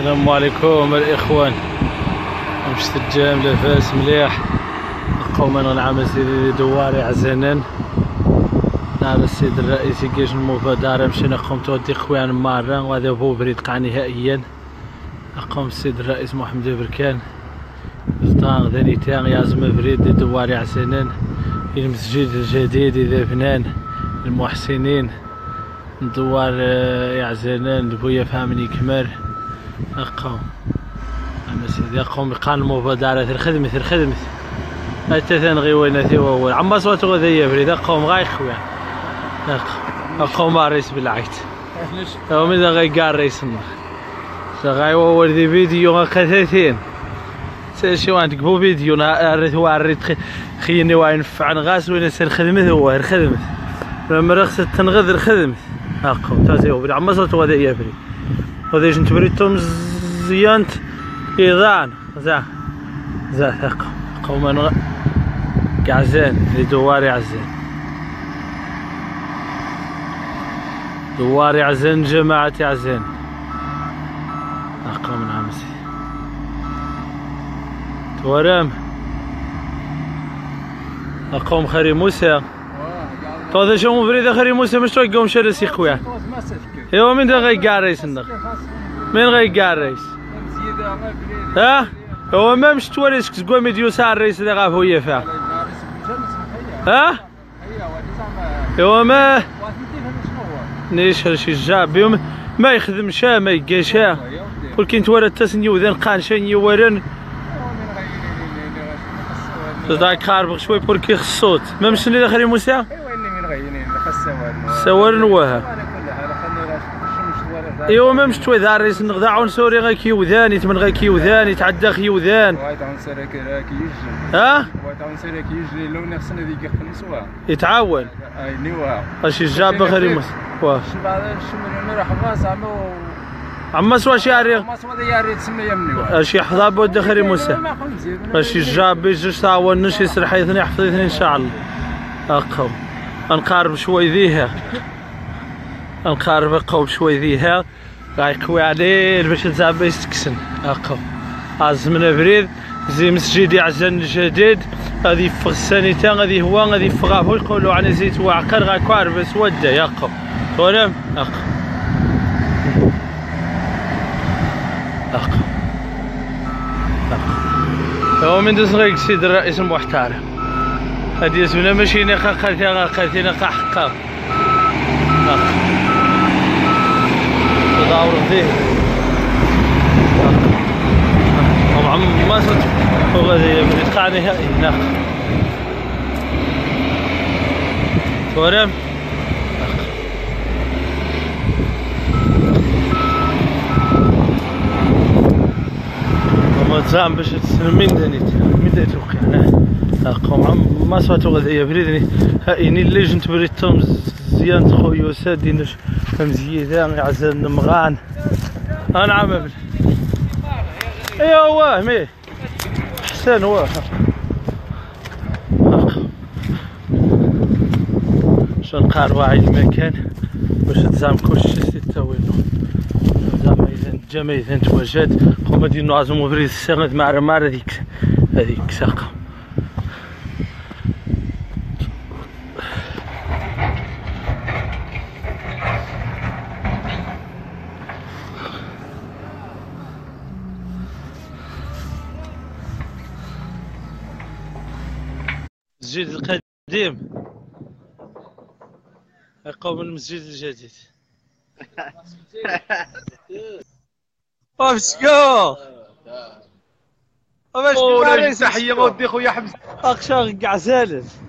السلام عليكم الإخوان. مش الجام لاباس مليح. قوما غنعمل سيدي دواري عزنان نهار السيد الرئيس كيش المبادرة. مشينا قوم تودي خوان مرة. وهذا هو بريد قاع نهائيا. قوم السيد الرئيس محمد بركان. زطان غداني تان يعزم بريد دواري عزنان المسجد الجديد إذا فنان المحسنين. دوار آه، يعزنان بويا فهمني كمال. أقوم. أما سيدي أقوم قان المبادرة الخدمة الخدمة أتثن غي وينتي وهو. عما صوت غذية بريد. أقوم غاي خويا. أق- أقوم رئيس بالعيت يوم إذا غي قار رئيس النخ. غاي وهو ذي فيديو كثيرين سيشي وان تقبو فيديو ناريت واريت خيني وين فعن غاس وين يصير خدمة هو الخدمة لما رخصت تنغذر خدمة أقوم. تازي وبري عما صوت غذية بريد. وذيش انت بريتهم زيانت؟ إيضان زا زا ثقة. قوما غ... قعزان لدواري عزان دواري عزان جماعتي عزان أقوم نعمسي تورام أقوم خري موسى. تو هذا شو مبريد خري موسى مش توقعهم شرسي خويا. ايوا من غيقاري سنغ من رئيس ها هو مش توريسك تقول ميديو ساعة الرئيس اللي غاف هو يفا ها هو ما نيش هالشي جاب بيوم ما يخدم شا ما يلقى شا ولكن تورى تسني وذن قان شني ورن ذاك خاربغ شوي بوركي خصوت ما مش اللي داخل موسى سوارن وها ايوا ما مش توي ذا الرئيس نغدا عون سوري غا كيوذان يتمن غا كيوذان يتعدى كيوذان وايت عون سرك راك يجي ها؟ وايت عون سرك يجي لو نخصنا ذيك خنسوا يتعاون. أي نوا اشي جاب خري موسى واه شباب الشمر نروح الراس عمو. عما سوا شعري ما سوا يا ريت سمي يمني اشي حضاب بود خري موسى اشي جاب بيجي تعاون نشي سرحيثني حفظيثني إن شاء الله. اقوم نقارب شوي ذيها. نقارب قوم شوي ذيها غايقوي عليه باش تزعب يستكسن اقوم عزمنا بريد زي مسجدي عزن الجديد هذه فغ السانيتا هذه هو هذه فغافو يقولوا عن زيت وعقر غاكوار بس ودا يقوم تولم اقوم اقوم هو من دس غيك سيد الرئيس المحترم هذه يسمنا ماشي نقا قاتي قاتي نقا حقا تداور فيه. هم عم ما صدق. هو غادي القاع نهائي تورم وما تزعم باش تسلم. من دنيت من دنيت وقع قوم عم ما سواتو غادي يبريدني هايني اللي جنت بريتهم زيان خويا سادي نش مزيدان عزل نمغان أنا عم ابن ايوا واه مي. حسن واه شو نقارب واحد المكان؟ باش تزعم كلشي ستة وينو؟ زعما إذا الجامع إذا تواجد قوم دي نعزمو بريد السنة مع رمار هذيك هذيك ساقة. المسجد القديم. يقوم المسجد الجديد. وفسكو ولا تحية ودي خويا حمزة. اقشا قاع سالس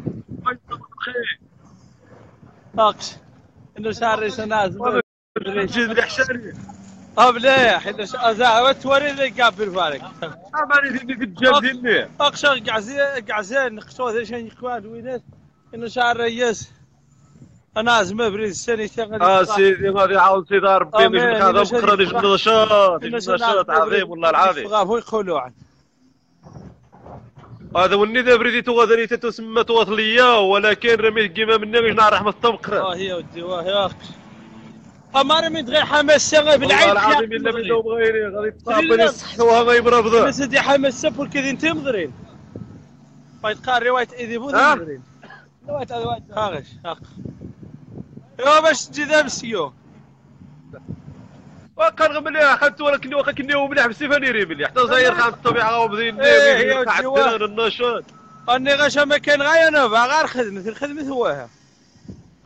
أقش. إنه شعر سناز جد الحشاري مليح توري لي قابل فارك ماني في الجاب قاع زين قاع زين نقشو هذا شنو يكوان وينات انه شعر رياس أنا ازمه بريد السنة تاع آه سيدي غادي يعاود سيدي ربي. مش إنه بكره شريف ليش نشاط نشاط عظيم والله العظيم غافو يقولوا عن هذا والندى بريدي تو غادي تسمى توصلية ولكن رميت كيما مني باش نعرف رحمة آه هي ودي واه يا أخي امانه من غير حماسه والله بالعيد العظيم إلا من دوم غيري غادي تقابل يصحتوها غيبربض بس دي حماسه بول كذين تمضرين فايتقار رواية إيدي بو؟ تمضرين رواية رواية هاغش هاق يا باش تجي ذا مسيو. مليح خدت ولكن واخا كني هو مليح بسيفاني ري مليح. حتى زاير خان الطبيعة غوبدين إيه، قاعد الجوا. النشاط. أني غاشا ما كان غاية أنا غير خدمة الخدمه هواها.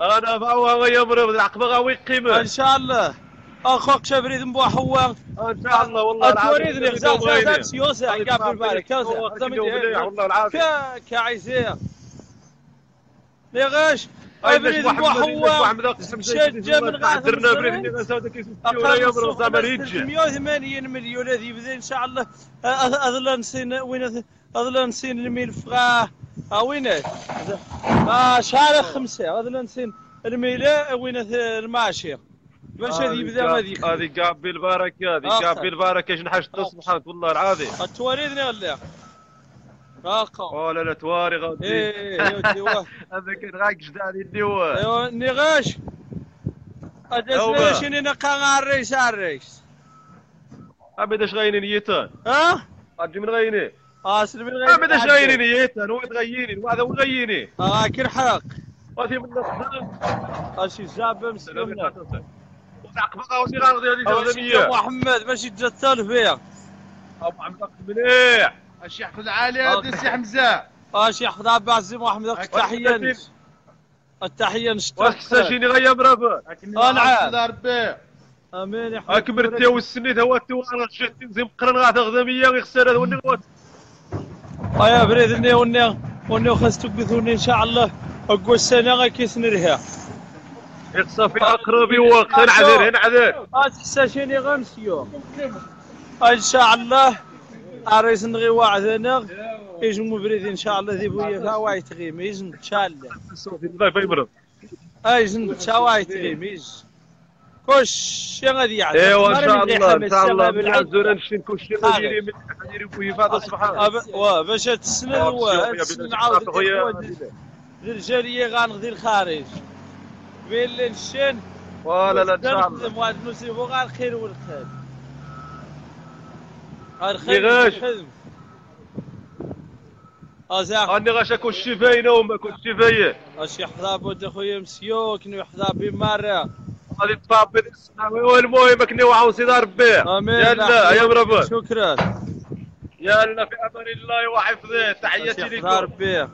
أنا فاوها غيا مربض العقبه غاوي قيمه إن شاء الله. أخوك شبريد مبوا حوا إن شاء الله والله العظيم. من غزال غيري. سيوسا قابل بالك والله العظيم. كا كعيسيه ليغاش أي ابريد مبوا حوا شجع من غاث درنا المصريين. بريد اللي غاساو داك يسوي يا مربض زعما يجي. 180 مليون هذه إن شاء الله. اظل نسين وين اظل نسين الملف غا ها وين آه شهر خمسة. اظل نسين الميلة وين الماشية باش هذه يبدأ هذه هذه كاب بالبركه هذه آخر. كاب بالبركه شنحشت سبحانك والله العظيم. التواريدني ولا؟ أو لا لا تواري غادي. إيه ودي واه. هذا كان غاك جداد الدواء ايوا نغاش. اجلس شنو نقا الرئيس الرئيس ابدا اش غايني نيتان. ها؟ أجي من غايني. اسلم من غير ابدا اش غايني نيتان هو تغييني وهذا هو غيني آه كل حق وهذه من أشي غاودي غاودي هذه أول شي يا جهنميه محمد ماشي تجتل فيها ابو عملاق مليح. اش يحفظ علي هذا السي حمزة. اش ياخذ عباس محمد التحية التحيه نشتغل وحسا شيني غيا مرافق آه، نعم. ربي آمين يا حبيبي. أكبر تي والسنيت هو تي وأنا جات زي مقرن غا تغدميه غيخسر هذا وني غوت آه يا بريد اني وني وني خاص تقبثوني إن شاء الله. أقوى السنة غيكيس نرها يقصى في أقرب وقت. نعذر نعذر تحساشيني غنسيو إن شاء الله. عريس نغي وعدنا يجمو بريد إن شاء الله ذي بويا فاواي تغيم يجم إن شاء الله. يمرض أي جن شواي تغيم يج كوش يا غادي يعني إيوا إن شاء الله إن شاء الله. بالعزوره شيء خالد. نديري من نديري بوي فهذا سبحان أب- وا باش السنة آه،. الإخوة ديال- ديال الجالية غنغدي الخارج بين الشن ولا لا إن شاء الله. واحد نصيبو غير الخير والخير. اللي الخير غاش. والخدم أني غاش كل شيء فاينة وما كل شيء فاين اش يحضر بود خويا مسيو كنو يحضر بمارة غادي تفاضل والمهم كني وعاون سيدي ربي. آمين. يلا يا مربى شكرا. يلا في أمان الله وحفظه. تحياتي لكم. ربي.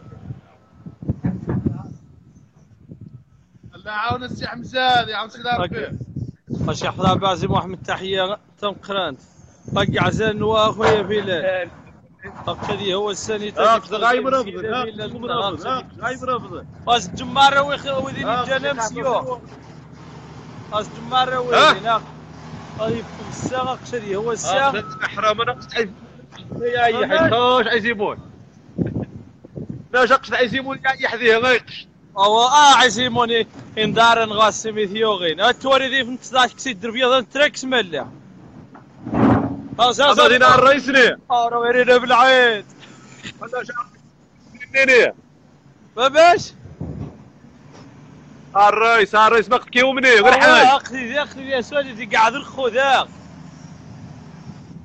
الله يعاون السي حمزه يعاون سيدي ربي. اش يحضر بعزي محمد تحية تم قرانت بقى عزان واخويا بلال هكذا هو السنة اخذ غاي مرافض غاي مرافض اس جمارة وذين الجنم سيو اس جمارة وذين هذه في الساعة قشري هو الساعة احرام أنا قصد يا إي حد اش عايزيمون لا شقش عايزيمون يا يحذيه غايقش أو آه عزيموني اندار نغاسم ثيوغين التواريدي في نتلاش كسي الدربية ذا تركس ملا هذا دينا الرئيسني آه ويرينا بالعيد أنا شعب مني باش الرئيس الرئيس ما كيومني غير حاج اخذي اخذي يا سؤالي دي قاعد الخذاق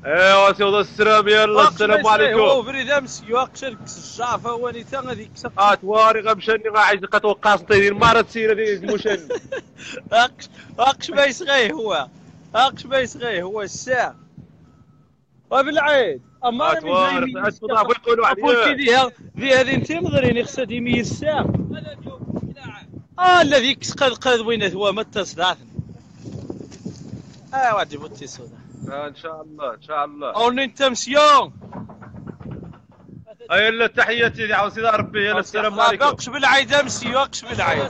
أيوا سيدي السلام يلا السلام هو عليكم. بريد أمس يوقشر كس الجعفة واني تا غادي كسر اتواري غمشاني غاعيز قطو قاسطي المارة تسير هذه المشن اقش أقش ما يصغيه هو. أقش ما يصغيه هو الساعة. وبالعيد اما أنا اتواري من اتواري يقولوا أقول عليه كذي ها ذي هذه انت مضرين يخسد يمير الساعة. آه الذي قد قد وين هو متى صداث آه واجب التسودا إن شاء الله إن شاء الله. أو أنت مسيون. يلا تحياتي يا عاود سيدي ربي يلا السلام عليكم. اقش بالعيد أمسي اقش بالعيد.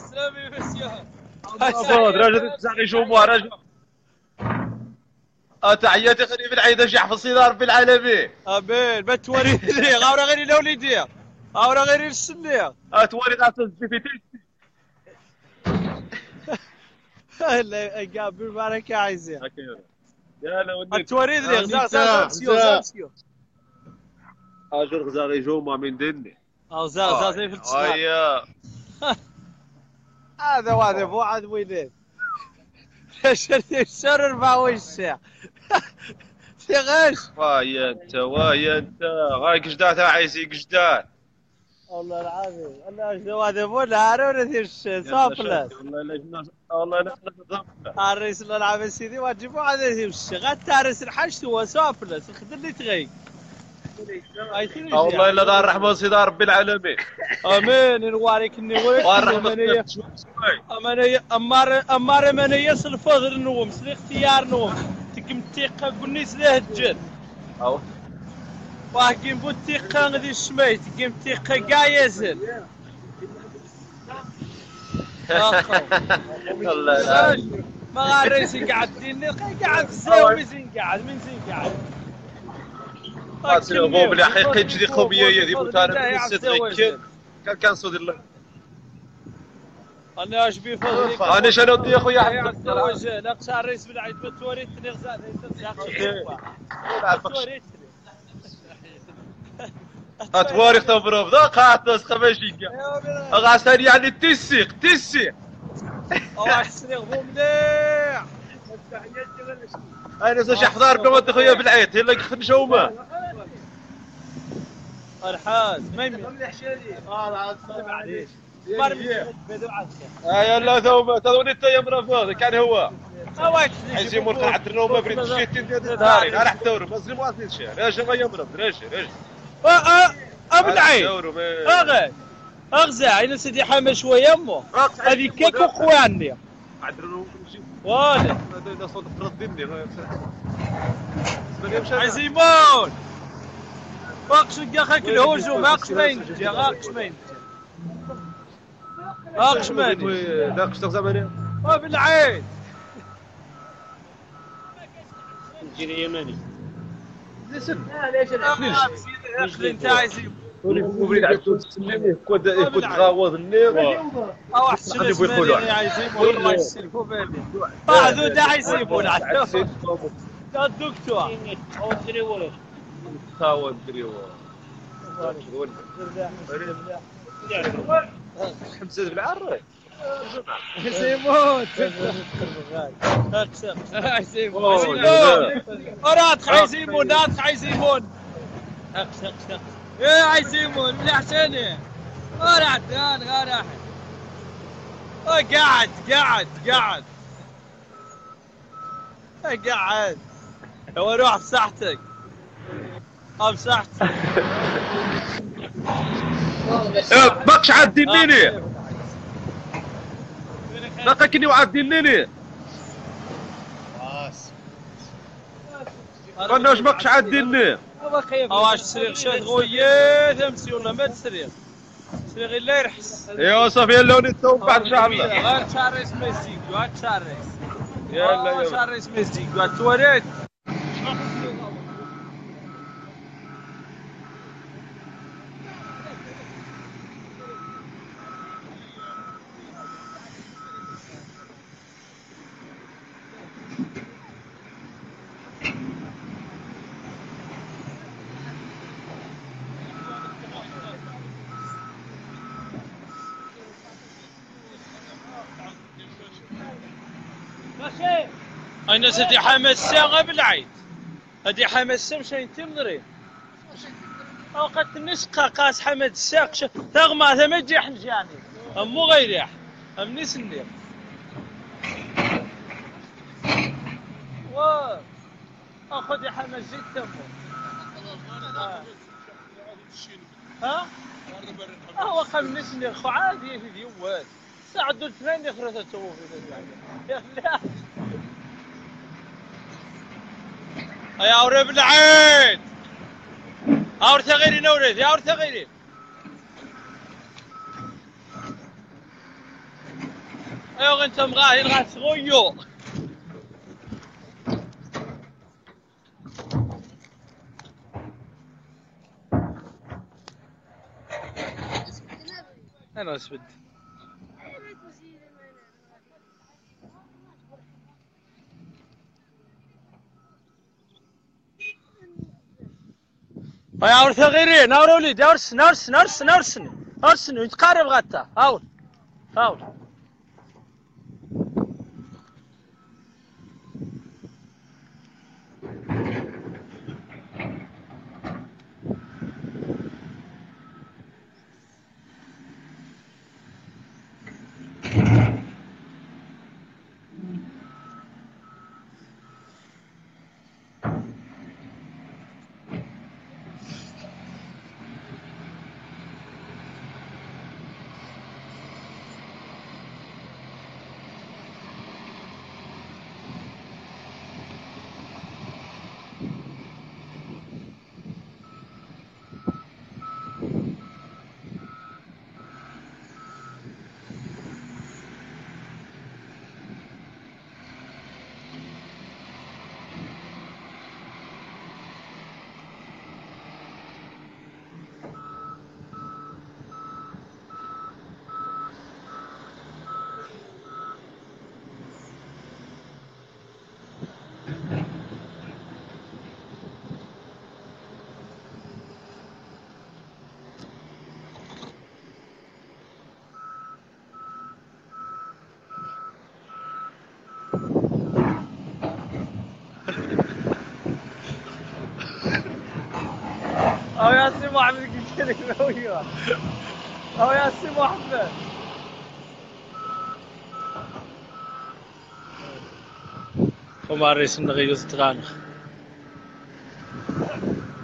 فوض راجل تزعلي شو مو راجل آه، تحياتي خليل العيد أجي يحفظ سيدي ربي العالمي ابين ما توريني. غاورا غير لوليدي غاورا غير السنية. اتواري غاسل في لا قابل بركة عايزين يلا. ودي. التوريد لي غزا آه، غزا نتا، مسيو غزا. غزا مسيو أجر غزاغي جوما من دني أو غزا زي في التصنيع ايا هذا واحد بوعد وينين شرتي الشر ربع وشها في غش. وايا أنت وايا أنت. غاي قجداه تاع عايزي قجداه والله العظيم. أنا إيش هذا مو نهار ولا ثيش صافلس والله لا جبنا والله لا جبنا الرئيس الله سيدي واجبوا على وش غاد تارس الحشت هو صافلس خذ لي تغي آه والله إلا دار الرحمه سيدي ربي العالمين. آمين. نواريك والرحمه أمانية. أمانية أمار أمار أمانية الفضل نوم سلي اختيار نوم. تقم تيقا قلني سليه الجن أو. واقيم بو غدي الشميت قيم تيقا كاع يزن والله. ما غاريسي قاعد ديني قاعد زاوي زين قاعد من زين قاعد هو بلي حقيقي تجدي قوميه هي دي متعرف نسيت غير كان كان صدر الله أنا اش بي فضلك أنا شنو ودي يا خويا يا حمد وجه لا قصار الرئيس بالعيد بتوريت نغزال اتواريخ تبروف ذا قاعد ناس خماشيكا غاسان يعني تسيق تسيق. أو احسن غبو مليح أنا زوج حضار بلا ود خويا بالعيد هلا قفن شوما الحاج ما يمي آه معليش يا لا ثوما تظني انت يا مرافض كان هو. عايزين مور قاعد النوم بريد شيت انت داري راح تدور بس ما واصل شيء راجل ما يمرض راجل راجل ابو العين اغي أغزى. عين سيدي حامل شوية أمه؟ هذه كيك وخواني ولا عزيمون واقش دقاخك الهجوم واقش ما ينجي واقش ما ينجي واقش ما ينجي داقش زمان وبالعين جيني يماني ليش؟ أنت عايزين وبريد عبد السلام كنت كنت غاوض النير أو أحسن خلي يبغوا يقولوا. عايزين والله يسلفوا بالي بعدو دا عايزين العتوه الدكتور أو تريور غاوض دريو. حمزه بالعرة سيمون سيمون أوه، ورات عايزيمون رات عايزيمون إيه عايزيمون من حسيني ورات أنا غير احد قاعد قاعد قاعد. قاعد. هو روح بصحتك. بصحتك. بقش عدينيني بقى كني وعدينيني أنا واش بقش عديني أواش تسريغ شاد غويات امسي ولا ما تسريغ تسريغ إلا يرحس. يا صافي اللون التوب بعد ان شاء الله. غير تشاريس ميزيكو غير تشاريس يلا يلا تشاريس ميزيكو توريت أنا سيدي حماسة قبل عيد هدي حماسة مشان تمضري أو قد نسقى قاس حمد الساق تغمى ثم جيح جاني. امو غيريح أم نسني. و اخذ حمد زيت تمو. ها؟ هو خم نسني. خو عادي في ديوات ساعدوا الاثنين يخرجوا تو في ذا لا. يا أوري بالعين أور ثغيري نوريد يا أور ثغيري أيوة أنت مغاهي الغاها تغيو أنا أسود. Ayağırsa geri, navroli, dersin, dersin, dersin, dersin. Dersin, üç kare bıkatta. Ağır. Ağır. يا سي محمد قلت لك وياه أو يا سي محمد ومع الرئيس النغيوز تغانخ.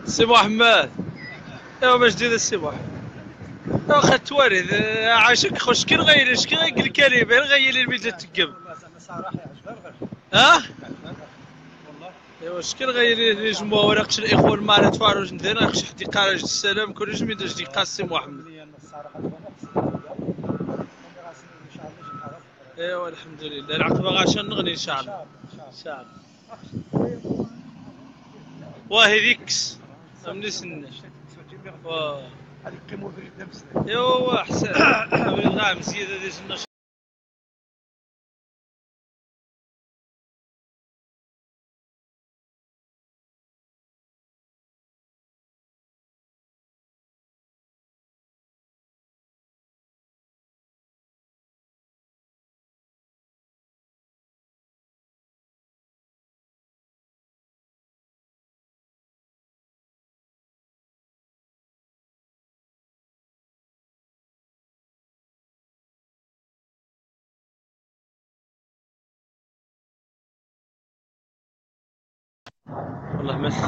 سي محمد. ايوا ما جديد السي محمد. ايوا خدت وارد عاشك خوش كي نغير شكي غير الكلمة غير الميزة تقب ها؟ ايوا شكي نغير لي جموع ورقش الاخوان معنا تفارج ندير نقش حديقة راجل السلام كل جميل داش قاسم محمد ايوا الحمد لله العقبة غاشا نغني ان شاء الله ان شاء الله واه ذيكس امني سنة واه ايوا احسن غام زيادة والله مس